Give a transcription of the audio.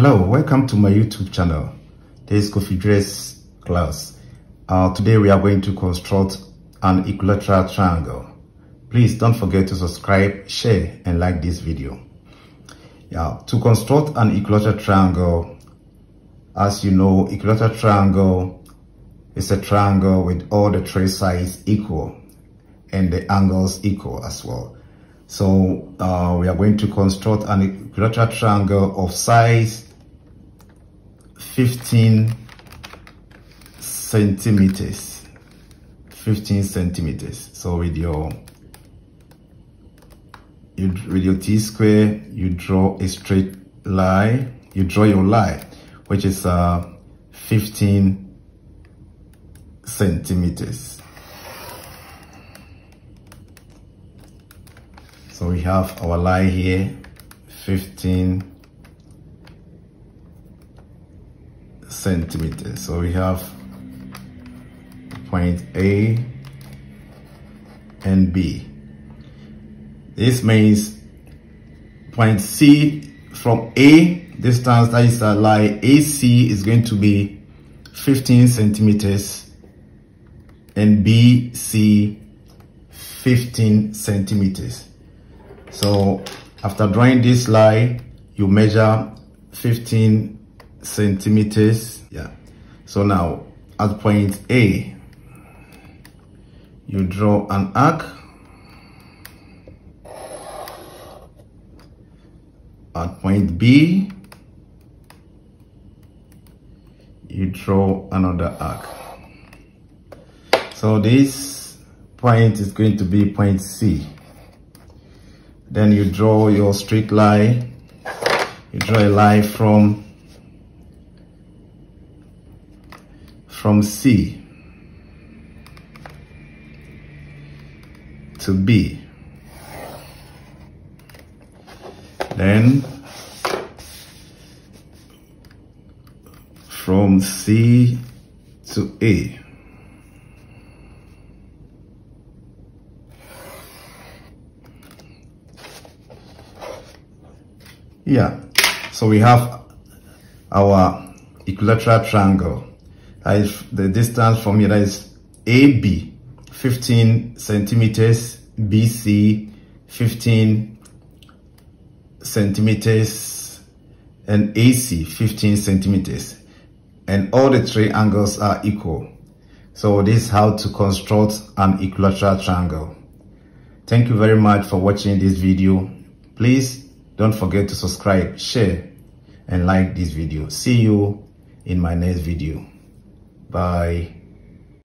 Hello, welcome to my YouTube channel. This is Kofi Dwirah's class. Uh, today we are going to construct an equilateral triangle. Please don't forget to subscribe, share and like this video. Yeah, to construct an equilateral triangle, as you know, equilateral triangle is a triangle with all the three sides equal and the angles equal as well. So uh, we are going to construct an equilateral triangle of size 15 centimeters. 15 centimeters. So with your you, with your t-square, you draw a straight line. You draw your line, which is uh, 15 centimeters. So we have our line here, 15 centimeters. So we have point A and B. This means point C from A distance that is a line AC is going to be 15 centimeters and BC 15 centimeters. So after drawing this line, you measure 15 centimeters. Yeah. So now at point A, you draw an arc. At point B, you draw another arc. So this point is going to be point C. Then you draw your straight line. You draw a line from from C to B. Then from C to A. Yeah, so we have our equilateral triangle. That is the distance from here, that is AB, 15 centimeters, BC, 15 centimeters, and AC, 15 centimeters. And all the three angles are equal. So this is how to construct an equilateral triangle. Thank you very much for watching this video. Please don't forget to subscribe, share, and like this video. See you in my next video. Bye.